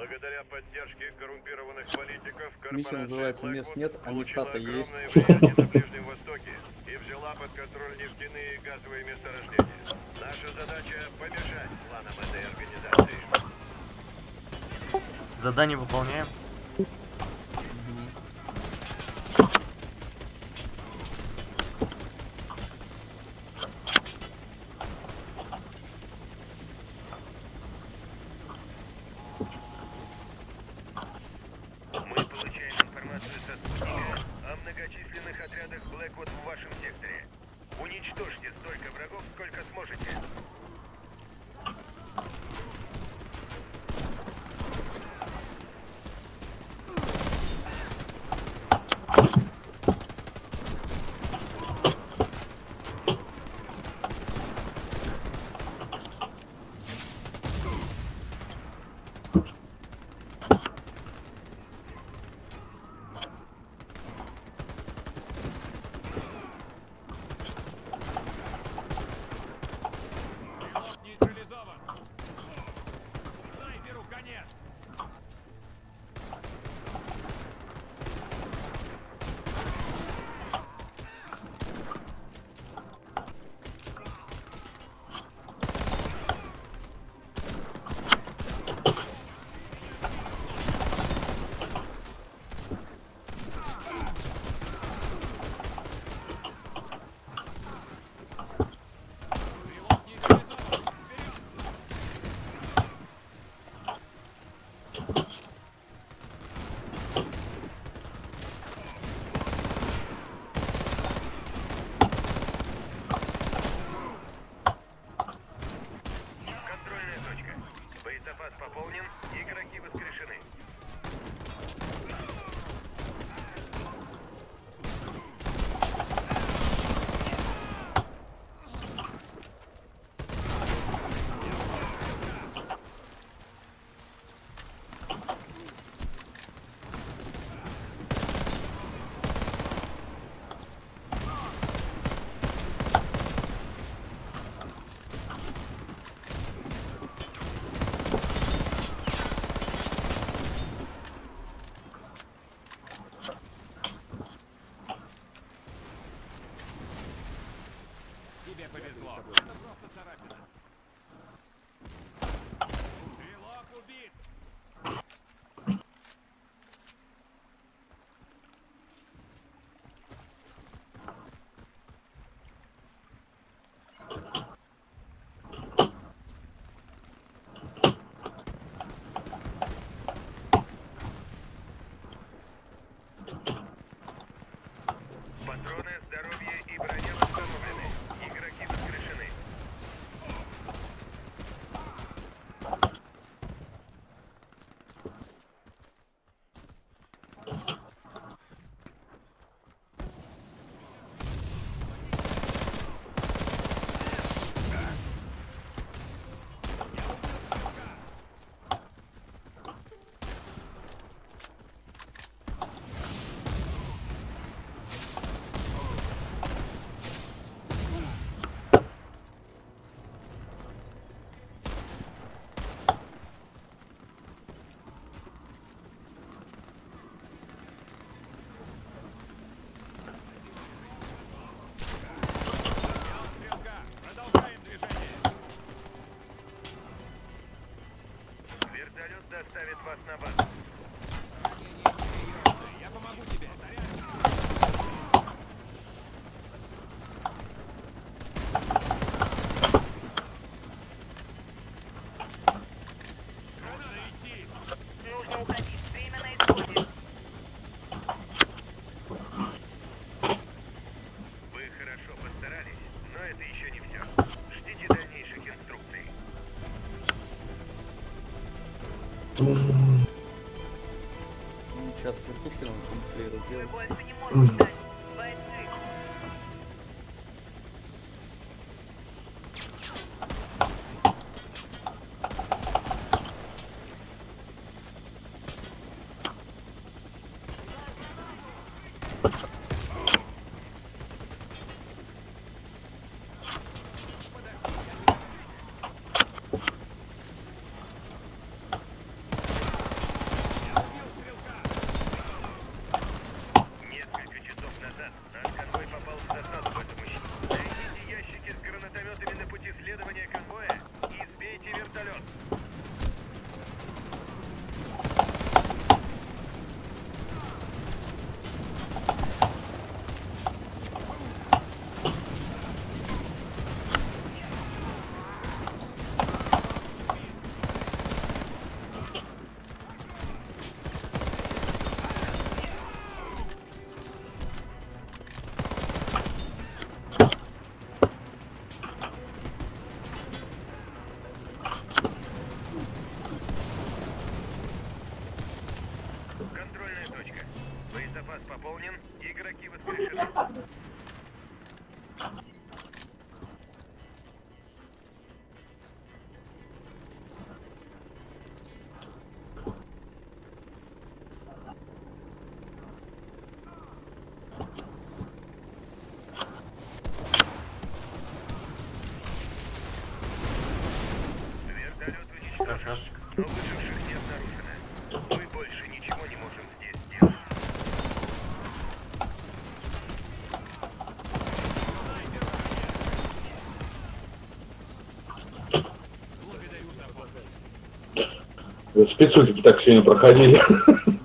Благодаря поддержке коррумпированных политиков, Миссия называется «Мест нет, а места-то есть». влияние на Ближнем Востоке и взяла под контроль нефтяные и газовые месторождения. Наша задача — помешать планам этой организации. Задание выполняем. Многочисленных отрядах Блэквуд в вашем секторе. Уничтожьте столько врагов, сколько сможете. Доставит вас на базу. Сейчас с вертушки надо быстрее Мы Красавчик. Помощь. Спецуки так сегодня проходили.